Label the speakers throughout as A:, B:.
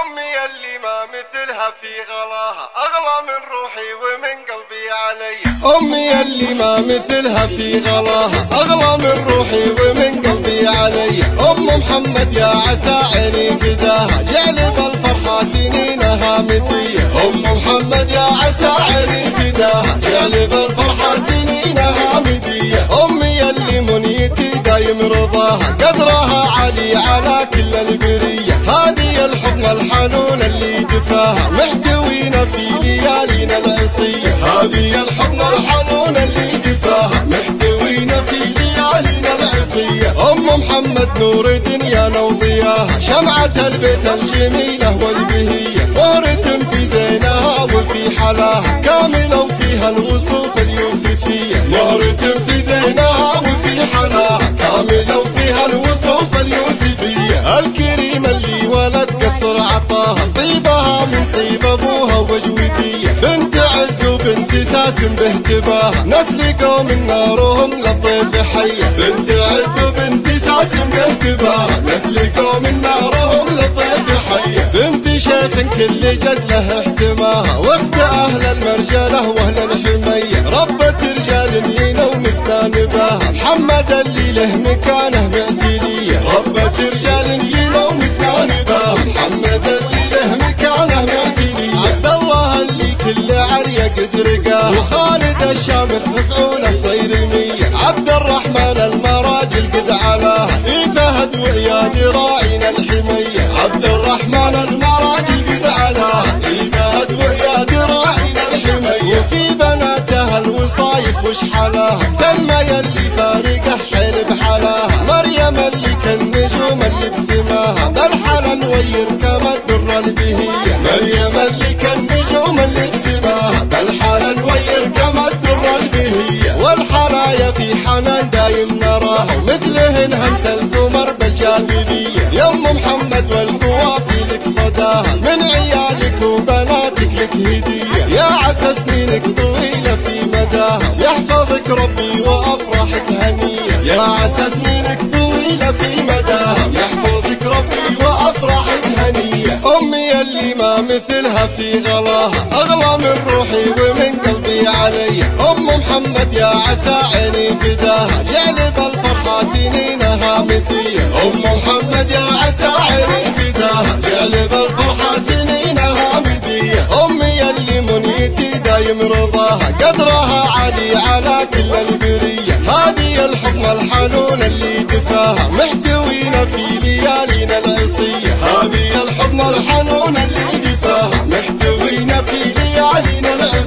A: أمي اللي ما مثلها في غلاها أغلى من روحي ومن قلبي علي.
B: أمي اللي ما مثلها في غلاها أغلى من روحي ومن قلبي علي. أم محمد يا عسى عيني فداها جعل بالفرحة سنينها مطية أم محمد يا عسى عيني فداها جعل بالفرحة سنينها مطية أمي اللي منيتي دايم رضاها قدرها عالي على كل الحضن الحنون اللي دفاها محتوينا في ليالينا العصية. هذه الحضن الحنون اللي دفاها محتوينا في ليالينا العصية. أم محمد نور دنيانا وضياها. شمعة البيت الجميلة والبهية. مهرة في زينها وفي حلاها. كاملة وفيها الوصوف طيبها من طيب أبوها وجودية بنت عز وبنت ساس باهتباها. نسل قوم نارهم للضيف حية. بنت عز وبنت ساس باهتباها. نسل قوم نارهم للضيف حية. بنت شيخ كل جزله احتماها واخت أهل المرجلة وأهل الحمية ربة رجال ينوم استانباها محمد اللي له مكانة معتلية. ربة رجال ينوم قد رقاه وخالد الشامخ مفعوله صير عبد الرحمن المراجل قد علاها إي فهد وعياد راعينا الحمية. عبد الرحمن المراجل قد علاها إي فهد وعياد راعينا الحمية. وفي بناتها الوصايف وش حلاها سلمى يلي فارقه حيل بحلاها مريم اللي كالنجوم اللي بسماها بالحلا نوير كما الدر البهية مريم اللي كالنجوم اللي دايم نراها مثلهن همس القمر بالجاذبية يا ام محمد والقوافي لك صداها من عيالك وبناتك لك هدية. يا عسى سنينك طويلة في مداها يحفظك ربي وأفراحك هنية. يا عسى سنينك طويلة في مداها يحفظك ربي وأفراحك هنية. أمي اللي ما مثلها في غلاها أغلى من روحي ومن علي. أم محمد يا عسى عيني فداها. جعل بالفرحة سنينها مطية. أم محمد يا عسى عيني فداها. جعل بالفرحة سنينها مطية. أمي اللي منيتي دايم رضاها. قدرها عالي على كل البرية. هذه الحضن الحنون اللي دفاها محتوينا في ليالينا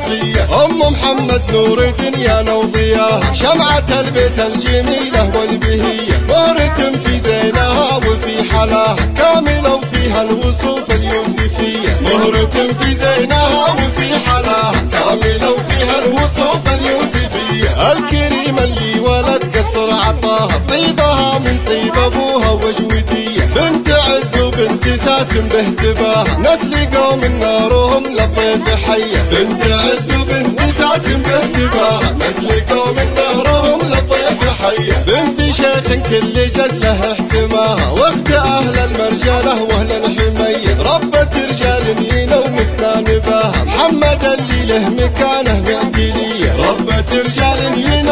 B: العصية أم محمد نور دنيانا وضياها شمعة البيت الجميلة والبهية. مهرة في زينها وفي حلاها كاملة وفيها الوصوف اليوسفية. مهرة في زينها وفي حلاها كاملة وفيها الوصوف اليوسفية. الكريمة اللي ولد قصر عطاها طيبها من عز وبنت ساس باهتباها نسل قوم نارهم للضيف حية بنت عز وبنت ساس باهتباها نسل قوم نارهم للضيف حية بنت شيخ كل جزله احتماها واخت أهل المرجلة وأهل الحمية ربة رجال ينوم استانباها محمد اللي له مكانة معتلية ربة رجال ينوم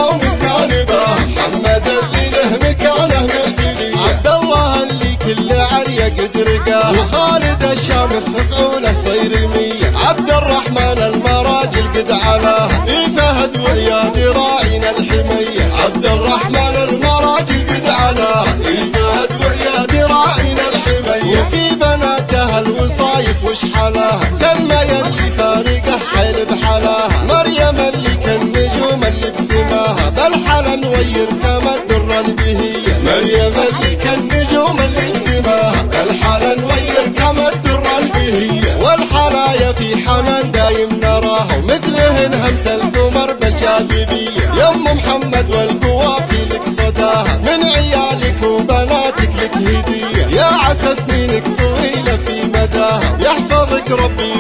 B: قد رقاه وخالد الشامخ مفعوله صير مية عبد الرحمن المراجل قد علاها إي فهد وعياد راعينا الحمية. عبد الرحمن المراجل قد علاها إي فهد وعياد راعينا الحمية. وفي بناتها الوصايف وش حلاها سلمى يلي فارقه حيل بحلاها مريم اللي كالنجوم اللي بسماها. بالحلا نوير كما الدر البهية. مريم والحرايا في حنان دايم نراها ومثلهن همس القمر بالجاذبية يا أم محمد والقوافي لك صداها من عيالك وبناتك لك هدية. يا عسى سنينك طويلة في مداها يحفظك ربي